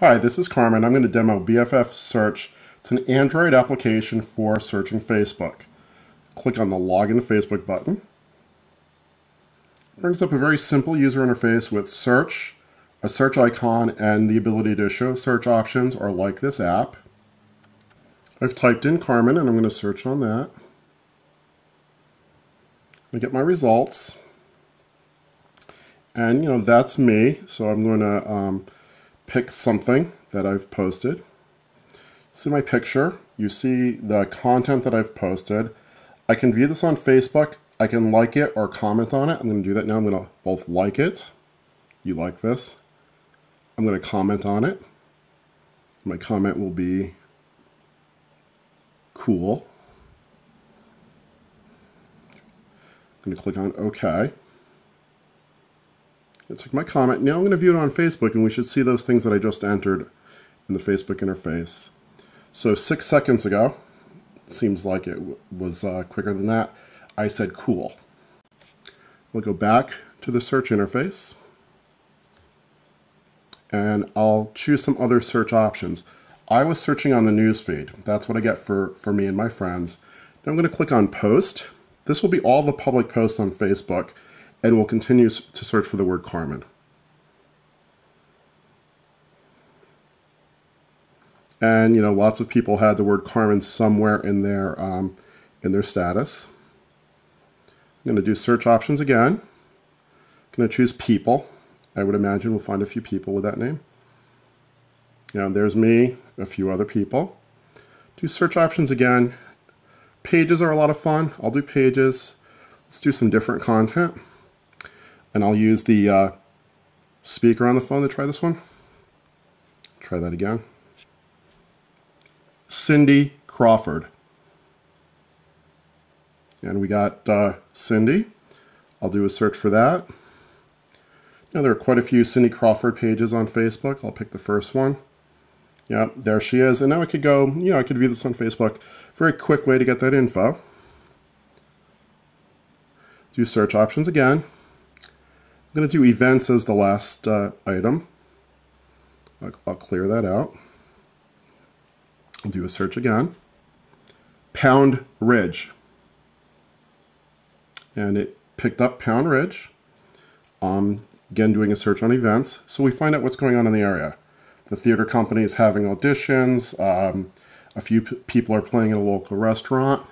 Hi, this is Carmen. I'm going to demo BFF Search. It's an Android application for searching Facebook. Click on the Login Facebook button. It brings up a very simple user interface with search, a search icon, and the ability to show search options or like this app. I've typed in Carmen and I'm going to search on that. I get my results. And, you know, that's me. So I'm going to um, pick something that I've posted. See my picture. You see the content that I've posted. I can view this on Facebook. I can like it or comment on it. I'm going to do that now. I'm going to both like it. You like this. I'm going to comment on it. My comment will be cool. I'm going to click on OK. It's like my comment. Now I'm going to view it on Facebook, and we should see those things that I just entered in the Facebook interface. So six seconds ago, seems like it was uh, quicker than that, I said cool. We'll go back to the search interface, and I'll choose some other search options. I was searching on the news feed. That's what I get for, for me and my friends. Now I'm going to click on post. This will be all the public posts on Facebook and we'll continue to search for the word Carmen. And you know, lots of people had the word Carmen somewhere in their um, in their status. I'm going to do search options again. I'm going to choose people. I would imagine we'll find a few people with that name. Yeah, there's me, a few other people. Do search options again. Pages are a lot of fun. I'll do pages. Let's do some different content. And I'll use the uh, speaker on the phone to try this one. Try that again. Cindy Crawford. And we got uh, Cindy. I'll do a search for that. Now there are quite a few Cindy Crawford pages on Facebook. I'll pick the first one. Yep, there she is. And now I could go, you know, I could view this on Facebook. Very quick way to get that info. Do search options again. Going to do events as the last uh, item. I'll, I'll clear that out. I'll do a search again. Pound Ridge. And it picked up Pound Ridge. Um, again, doing a search on events. So we find out what's going on in the area. The theater company is having auditions. Um, a few people are playing at a local restaurant.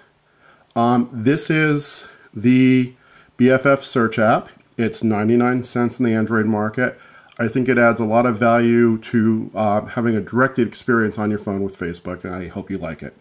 Um, this is the BFF search app. It's 99 cents in the Android market. I think it adds a lot of value to uh, having a direct experience on your phone with Facebook, and I hope you like it.